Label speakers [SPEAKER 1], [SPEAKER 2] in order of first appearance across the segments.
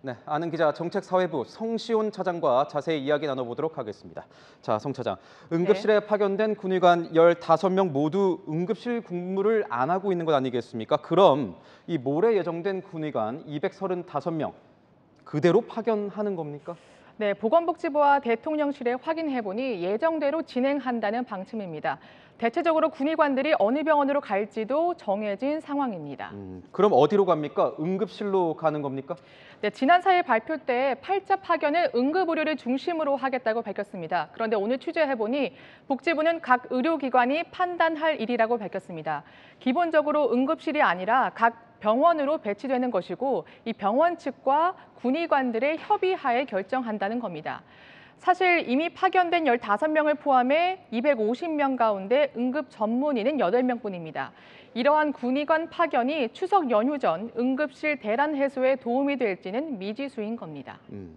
[SPEAKER 1] 네, 아는 기자 정책사회부 성시온 차장과 자세히 이야기 나눠보도록 하겠습니다. 자, 성 차장, 응급실에 파견된 군의관 15명 모두 응급실 근무를 안 하고 있는 것 아니겠습니까? 그럼 이 모레 예정된 군의관 235명 그대로 파견하는 겁니까?
[SPEAKER 2] 네, 보건복지부와 대통령실에 확인해보니 예정대로 진행한다는 방침입니다. 대체적으로 군의관들이 어느 병원으로 갈지도 정해진 상황입니다.
[SPEAKER 1] 음, 그럼 어디로 갑니까? 응급실로 가는 겁니까?
[SPEAKER 2] 네, 지난 4일 발표 때 8차 파견을 응급의료를 중심으로 하겠다고 밝혔습니다. 그런데 오늘 취재해보니 복지부는 각 의료기관이 판단할 일이라고 밝혔습니다. 기본적으로 응급실이 아니라 각 병원으로 배치되는 것이고 이 병원 측과 군의관들의 협의하에 결정한다는 겁니다. 사실 이미 파견된 15명을 포함해 250명 가운데 응급 전문의는 8명뿐입니다. 이러한 군의관 파견이 추석 연휴 전 응급실 대란 해소에 도움이 될지는 미지수인 겁니다.
[SPEAKER 1] 음,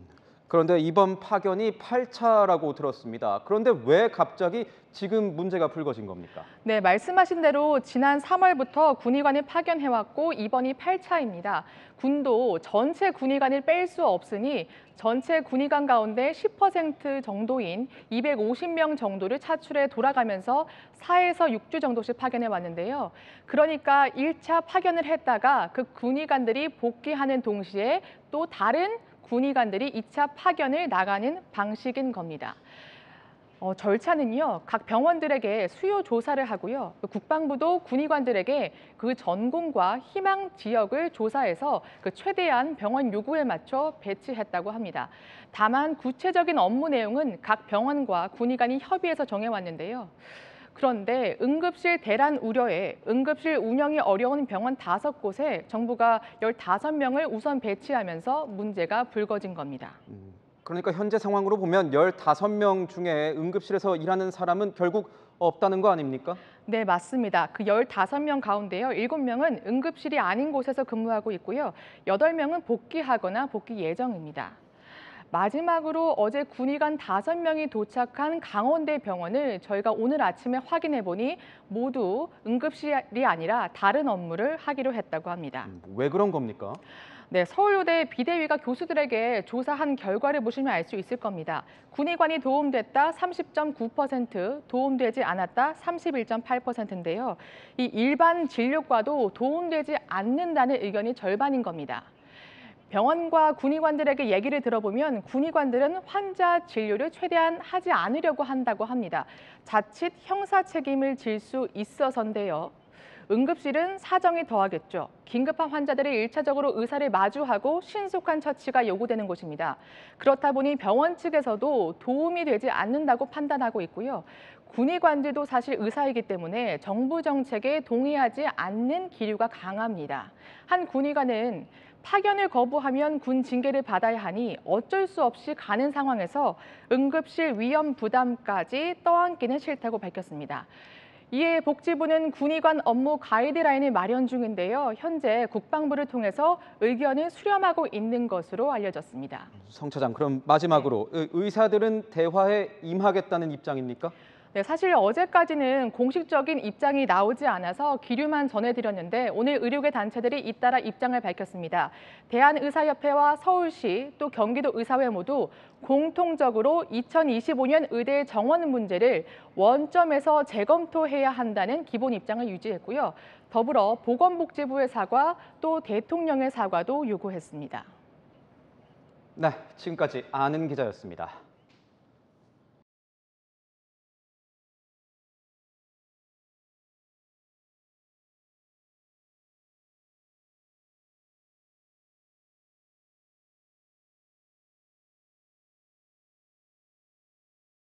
[SPEAKER 1] 그런데 이번 파견이 8차라고 들었습니다. 그런데 왜 갑자기 지금 문제가 불거진 겁니까?
[SPEAKER 2] 네, 말씀하신 대로 지난 3월부터 군의관을 파견해왔고 이번이 8차입니다. 군도 전체 군의관을 뺄 수 없으니 전체 군의관 가운데 10% 정도인 250명 정도를 차출해 돌아가면서 4에서 6주 정도씩 파견해 왔는데요. 그러니까 1차 파견을 했다가 그 군의관들이 복귀하는 동시에 또 다른 군의관들이 2차 파견을 나가는 방식인 겁니다. 어, 절차는요, 각 병원들에게 수요 조사를 하고요. 국방부도 군의관들에게 그 전공과 희망 지역을 조사해서 그 최대한 병원 요구에 맞춰 배치했다고 합니다. 다만 구체적인 업무 내용은 각 병원과 군의관이 협의해서 정해왔는데요. 그런데 응급실 대란 우려에 응급실 운영이 어려운 병원 다섯 곳에 정부가 15명을 우선 배치하면서 문제가 불거진 겁니다.
[SPEAKER 1] 음, 그러니까 현재 상황으로 보면 15명 중에 응급실에서 일하는 사람은 결국 없다는 거 아닙니까?
[SPEAKER 2] 네, 맞습니다. 그 15명 가운데요. 7명은 응급실이 아닌 곳에서 근무하고 있고요. 8명은 복귀하거나 복귀 예정입니다. 마지막으로 어제 군의관 다섯 명이 도착한 강원대 병원을 저희가 오늘 아침에 확인해 보니 모두 응급실이 아니라 다른 업무를 하기로 했다고 합니다.
[SPEAKER 1] 음, 왜 그런 겁니까?
[SPEAKER 2] 네, 서울여대 비대위가 교수들에게 조사한 결과를 보시면 알 수 있을 겁니다. 군의관이 도움됐다 30.9%, 도움되지 않았다 31.8%인데요. 이 일반 진료과도 도움되지 않는다는 의견이 절반인 겁니다. 병원과 군의관들에게 얘기를 들어보면 군의관들은 환자 진료를 최대한 하지 않으려고 한다고 합니다. 자칫 형사 책임을 질 수 있어서인데요. 응급실은 사정이 더하겠죠. 긴급한 환자들이 일차적으로 의사를 마주하고 신속한 처치가 요구되는 곳입니다. 그렇다 보니 병원 측에서도 도움이 되지 않는다고 판단하고 있고요. 군의관들도 사실 의사이기 때문에 정부 정책에 동의하지 않는 기류가 강합니다. 한 군의관은 파견을 거부하면 군 징계를 받아야 하니 어쩔 수 없이 가는 상황에서 응급실 위험 부담까지 떠안기는 싫다고 밝혔습니다. 이에 복지부는 군의관 업무 가이드라인을 마련 중인데요. 현재 국방부를 통해서 의견을 수렴하고 있는 것으로 알려졌습니다.
[SPEAKER 1] 성 차장, 그럼 마지막으로 의사들은 대화에 임하겠다는 입장입니까?
[SPEAKER 2] 네, 사실 어제까지는 공식적인 입장이 나오지 않아서 기류만 전해드렸는데 오늘 의료계 단체들이 잇따라 입장을 밝혔습니다. 대한의사협회와 서울시 또 경기도 의사회 모두 공통적으로 2025년 의대 정원 문제를 원점에서 재검토해야 한다는 기본 입장을 유지했고요. 더불어 보건복지부의 사과 또 대통령의 사과도 요구했습니다.
[SPEAKER 1] 네, 지금까지 아는 기자였습니다.